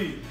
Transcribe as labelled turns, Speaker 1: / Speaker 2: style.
Speaker 1: Yeah.